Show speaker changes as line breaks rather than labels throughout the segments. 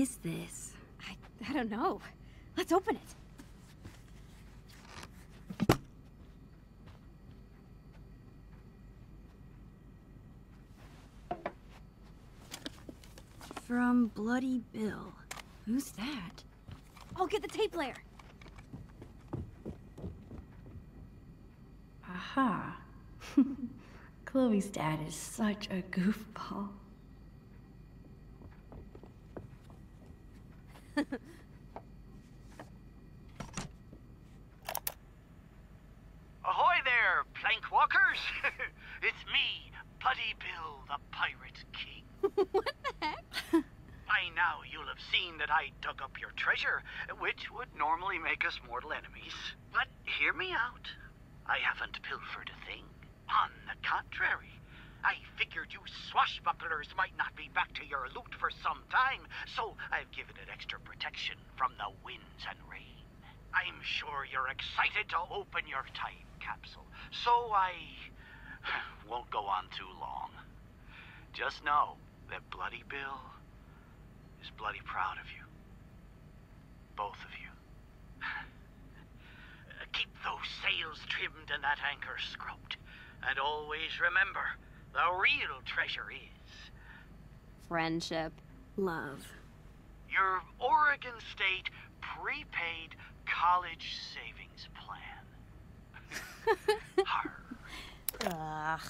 is this?
I, I don't know. Let's open it.
From Bloody Bill. Who's that?
I'll get the tape player.
Aha. Chloe's dad is such a goofball.
Ahoy there, plank walkers! it's me, Bloody Bill, the Pirate King.
what the heck?
By now you'll have seen that I dug up your treasure, which would normally make us mortal enemies. But hear me out. I haven't pilfered a thing. On the contrary, I figured you swashbucklers might not be back to your loot for some time, so I've given it extra protection from the winds and rain. I'm sure you're excited to open your time capsule, so I won't go on too long. Just know that Bloody Bill is bloody proud of you. Both of you. Keep those sails trimmed and that anchor scrubbed. And always remember, the real treasure is
Friendship.
Love.
your Oregon State prepaid college savings plan. Har.
Ugh.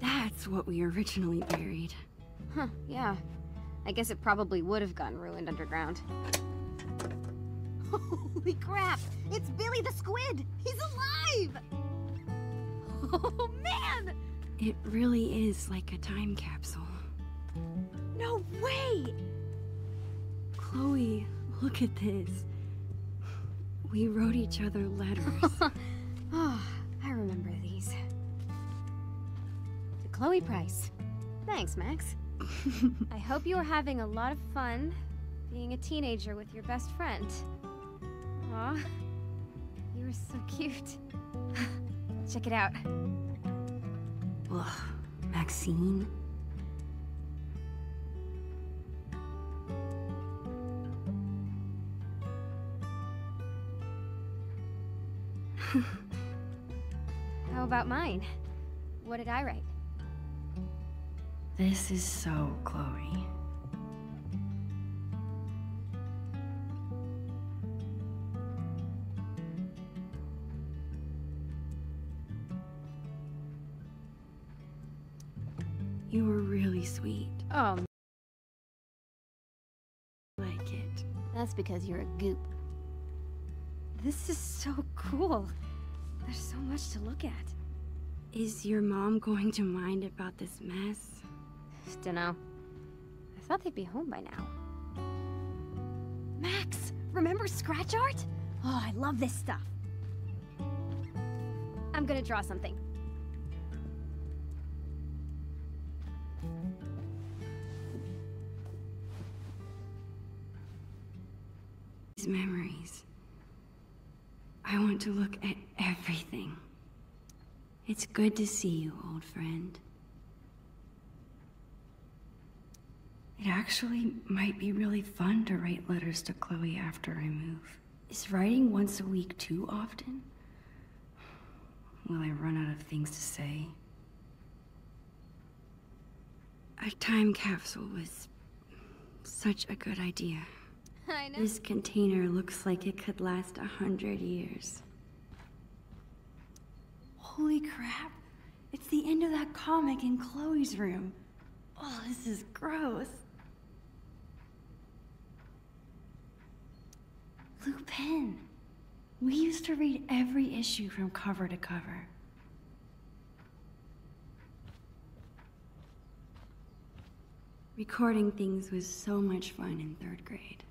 That's what we originally buried.
Huh, yeah. I guess it probably would have gotten ruined underground. Holy crap! It's Billy the Squid! He's alive! Oh, man!
It really is like a time capsule.
No way!
Chloe, look at this. We wrote each other letters.
Oh, I remember these. To Chloe Price. Thanks, Max. I hope you are having a lot of fun being a teenager with your best friend. Aw, you are so cute. Check it out.
Ugh, Maxine?
How about mine? What did I write?
This is so Chloe.
Because you're a goop. This is so cool. There's so much to look at.
Is your mom going to mind about this mess?
Dunno. I thought they'd be home by now. Max, remember scratch art? Oh, I love this stuff. I'm gonna draw something.
Memories. I want to look at everything. It's good to see you, old friend. It actually might be really fun to write letters to Chloe after I move. Is writing once a week too often? Will I run out of things to say? A time capsule was such a good idea.
I know.
This container looks like it could last a hundred years. Holy crap! It's the end of that comic in Chloe's room. Oh, this is gross. Lupin. We used to read every issue from cover to cover. Recording things was so much fun in third grade.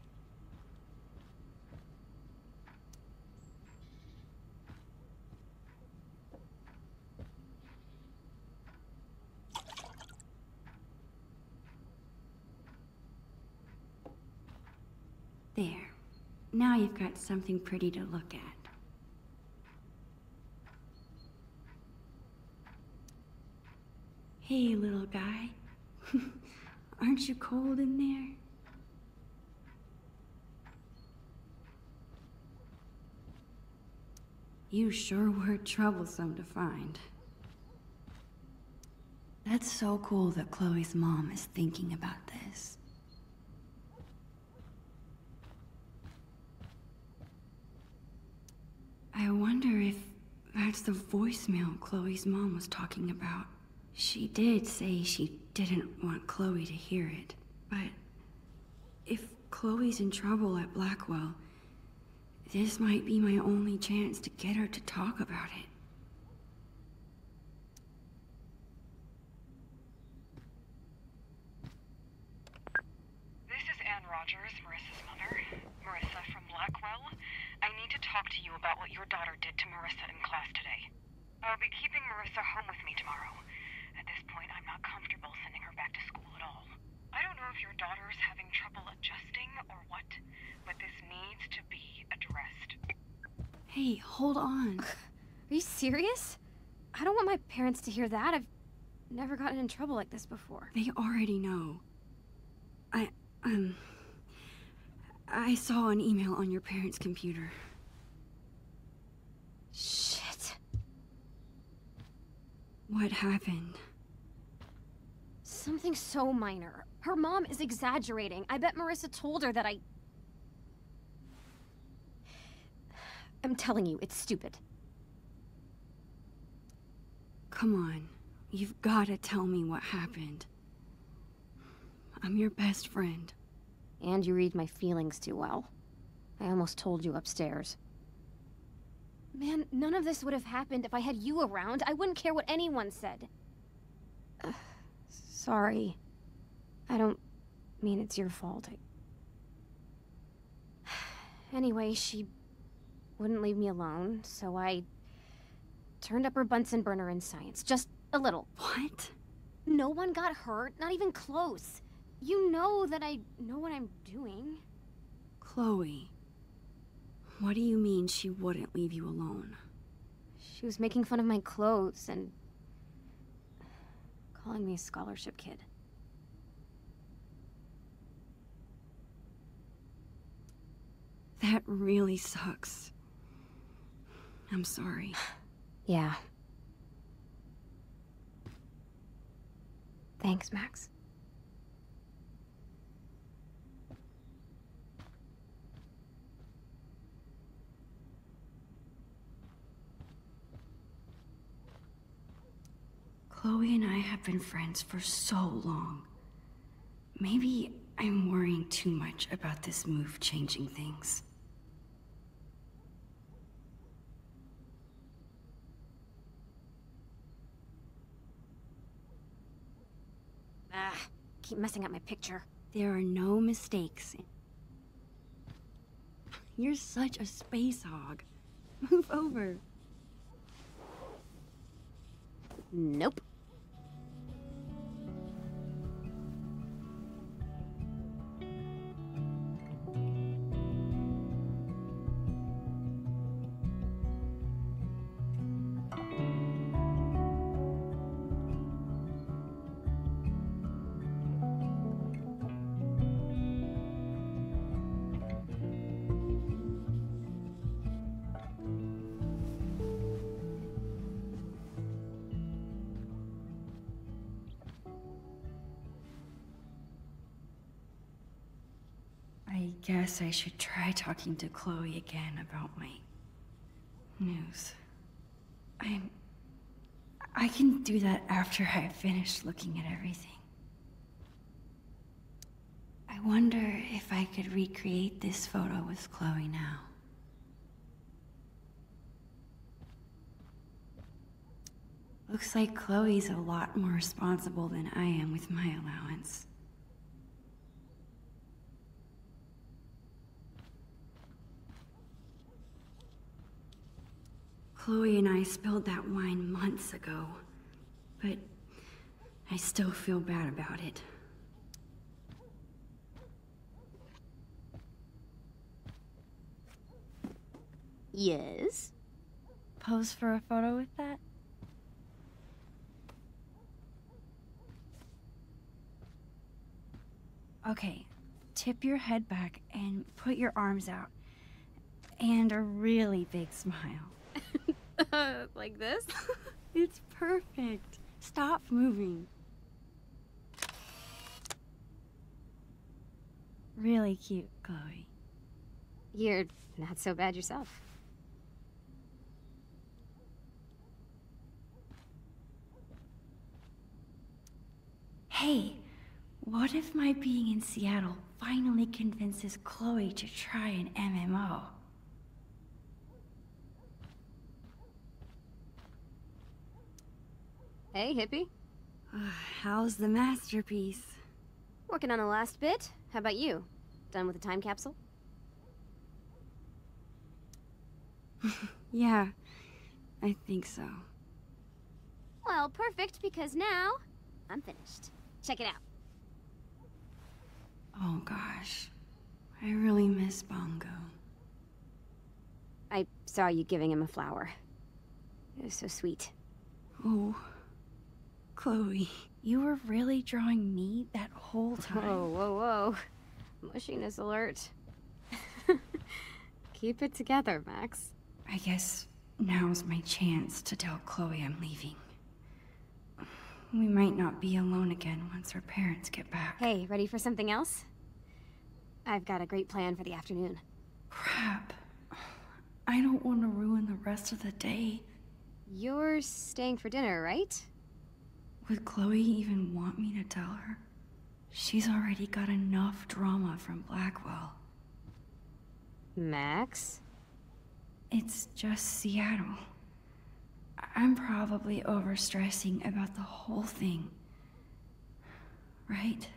There. Now you've got something pretty to look at. Hey, little guy. Aren't you cold in there? You sure were troublesome to find. That's so cool that Chloe's mom is thinking about this. Wonder if that's the voicemail Chloe's mom was talking about. She did say she didn't want Chloe to hear it, but if Chloe's in trouble at Blackwell, this might be my only chance to get her to talk about it.
This is Anne Rogers, Marissa's mother. Marissa from Blackwell. I need to talk to you about what your daughter did to Marissa in class today. I'll be keeping Marissa home with me tomorrow. At this point, I'm not comfortable sending her back to school at all. I don't know if your daughter's having trouble adjusting or what, but this needs to be addressed.
Hey, hold on.
Are you serious? I don't want my parents to hear that. I've never gotten in trouble like this before.
They already know. I, um... I saw an email on your parents' computer. What happened?
Something so minor. Her mom is exaggerating. I bet Marissa told her that I... I'm telling you, it's stupid.
Come on. You've gotta tell me what happened. I'm your best friend.
And you read my feelings too well. I almost told you upstairs. Man, none of this would have happened if I had you around. I wouldn't care what anyone said. Ugh, sorry. I don't mean it's your fault. I... Anyway, she wouldn't leave me alone, so I turned up her Bunsen burner in science. Just a little.
What?
No one got hurt, not even close. You know that I know what I'm doing.
Chloe. What do you mean she wouldn't leave you alone?
She was making fun of my clothes and calling me a scholarship kid.
That really sucks. I'm sorry.
Yeah. Thanks, Max.
Chloe and I have been friends for so long. Maybe I'm worrying too much about this move changing things.
Ah, keep messing up my picture.
There are no mistakes. You're such a space hog. Move over.
Nope.
I guess I should try talking to Chloe again about my news. I'm. I can do that after I've finished looking at everything. I wonder if I could recreate this photo with Chloe now. Looks like Chloe's a lot more responsible than I am with my allowance. Chloe and I spilled that wine months ago, but I still feel bad about it.
Yes?
Pose for a photo with that? Okay, tip your head back and put your arms out. And a really big smile.
like this?
It's perfect. Stop moving. Really cute, Chloe.
You're not so bad yourself.
Hey, what if my being in Seattle finally convinces Chloe to try an MMO?
Hey, hippie.
How's the masterpiece?
Working on the last bit. How about you? Done with the time capsule?
Yeah, I think so.
Well, perfect, because now I'm finished. Check it out.
Oh gosh, I really miss Bongo.
I saw you giving him a flower. It was so sweet.
Oh, Chloe, you were really drawing me that whole time.
Whoa, whoa, whoa. Mushiness alert. Keep it together, Max.
I guess now's my chance to tell Chloe I'm leaving. We might not be alone again once her parents get back.
Hey, ready for something else? I've got a great plan for the afternoon.
Crap. I don't want to ruin the rest of the day.
You're staying for dinner, right?
Would Chloe even want me to tell her? She's already got enough drama from Blackwell.
Max?
It's just Seattle. I'm probably overstressing about the whole thing. Right?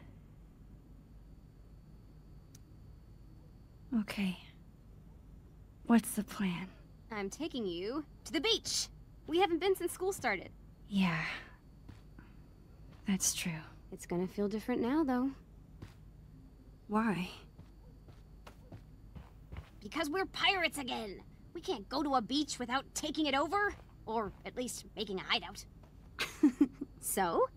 Okay. What's the plan?
I'm taking you to the beach. We haven't been since school started.
Yeah. That's true.
It's gonna feel different now, though.
Why?
Because we're pirates again! We can't go to a beach without taking it over. Or at least making a hideout. so?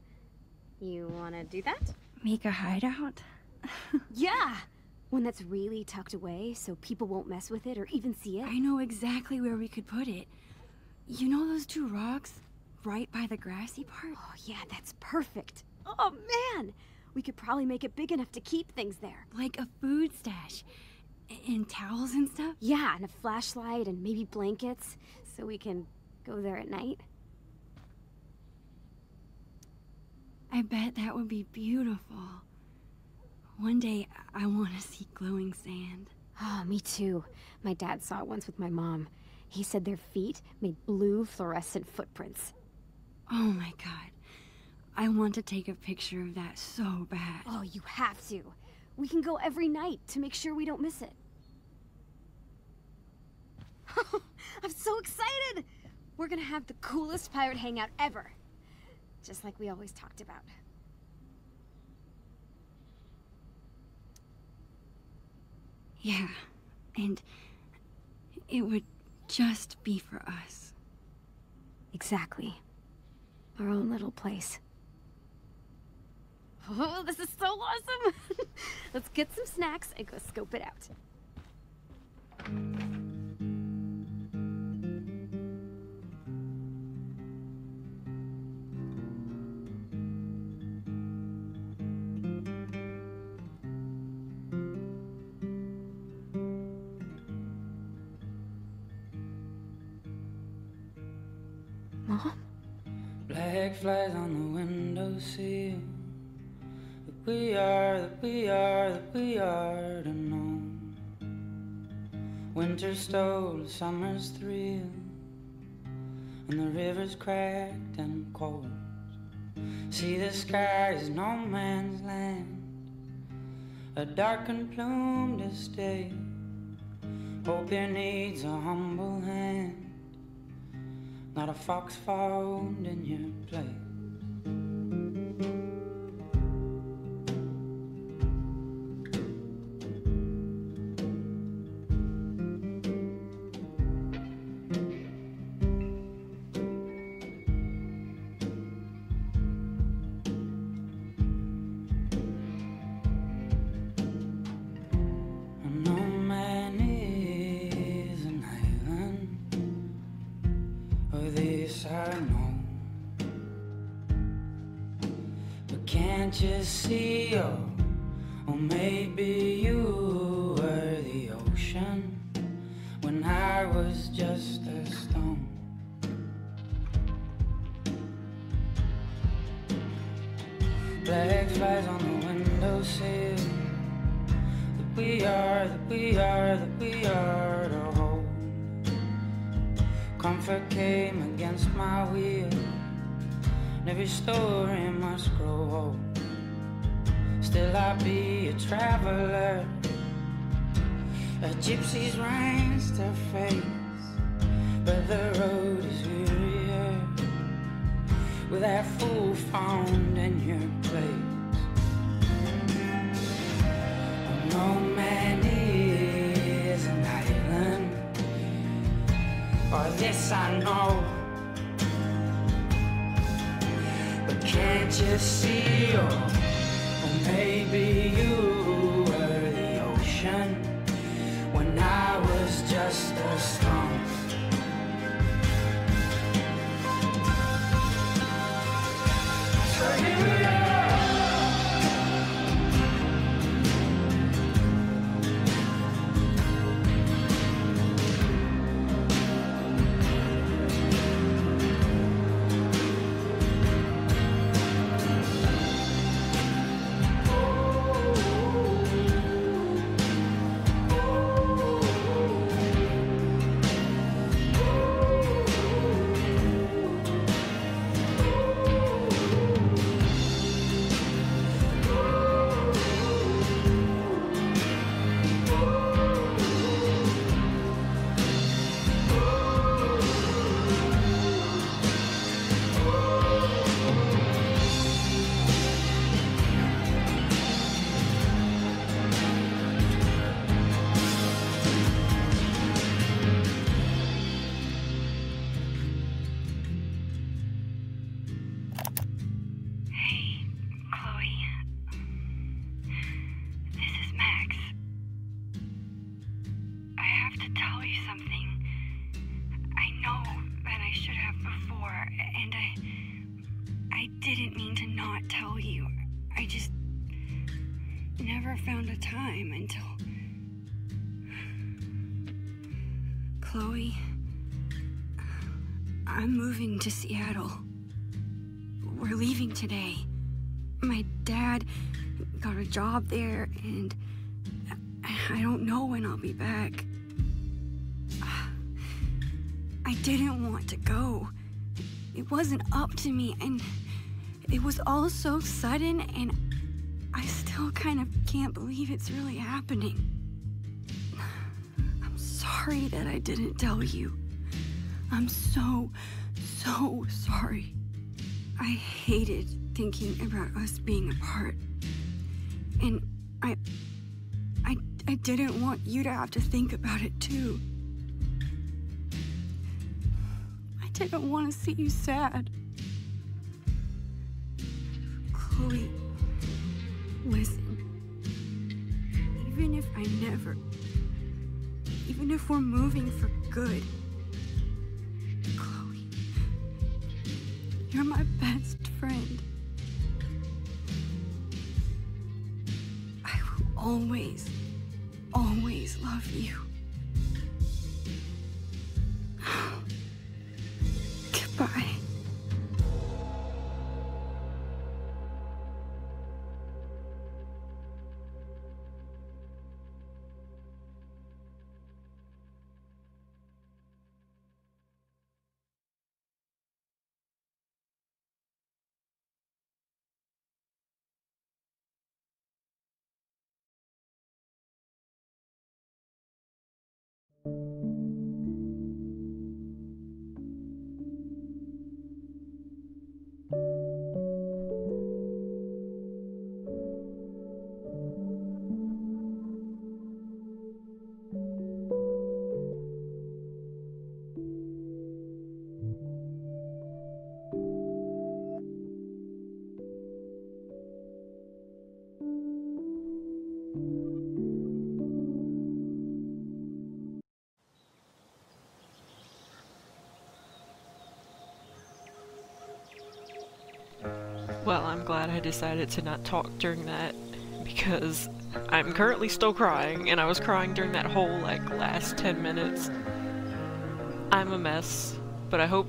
You wanna do that?
Make a hideout?
Yeah! One that's really tucked away so people won't mess with it or even see it.
I know exactly where we could put it. You know those two rocks? Right by the grassy part?
Oh, yeah, that's perfect. Oh, man! We could probably make it big enough to keep things there.
Like a food stash. And towels and stuff?
Yeah, and a flashlight and maybe blankets so we can go there at night.
I bet that would be beautiful. One day, I want to see glowing sand.
Oh, me too. My dad saw it once with my mom. He said their feet made blue fluorescent footprints.
Oh my god. I want to take a picture of that so bad.
Oh, you have to. We can go every night to make sure we don't miss it. I'm so excited! We're gonna have the coolest pirate hangout ever. Just like we always talked about.
Yeah, and it would just be for us.
Exactly. Our own little place. Oh, this is so awesome! Let's get some snacks and go scope it out.
Flies on the windowsill. That we are, that we are, that we are to know. Winter stole summer's thrill, and the river's cracked and cold. See, the sky is no man's land, a dark and plumed estate. Hope here needs a humble hand not a fox found in your plate. Can't you see? Oh, or maybe you were the ocean when I was just a stone. Black flies on the windowsill. That we are, that we are, that we are to hold. Comfort came against my will. And every story must grow old. Still, I be a traveler. A gypsy's ranks to face, but the road is wearier with that fool found in your place. No man is an island, or this I know. But can't you see, or maybe you were the ocean when I was just a stone.
Not tell you. I just never found a time until.
Chloe, I'm moving to Seattle. We're leaving today. My dad got a job there, and I don't know when I'll be back. I didn't want to go. It wasn't up to me, and it was all so sudden, and I still kind of can't believe it's really happening. I'm sorry that I didn't tell you. I'm so, so sorry. I hated thinking about us being apart. And I I I didn't want you to have to think about it too. I didn't want to see you sad. Chloe, listen. Even if I never even if we're moving for good, Chloe, you're my best friend. I will always, always love you.
Well, I'm glad I decided to not talk during that because I'm currently still crying and I was crying during that whole like last 10 minutes. I'm a mess, but I hope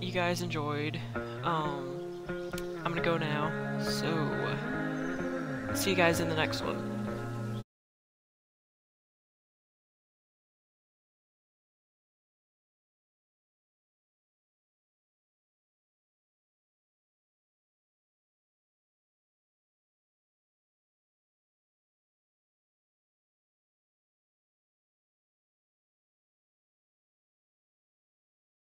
you guys enjoyed. Um, I'm gonna go now, so see you guys in the next one.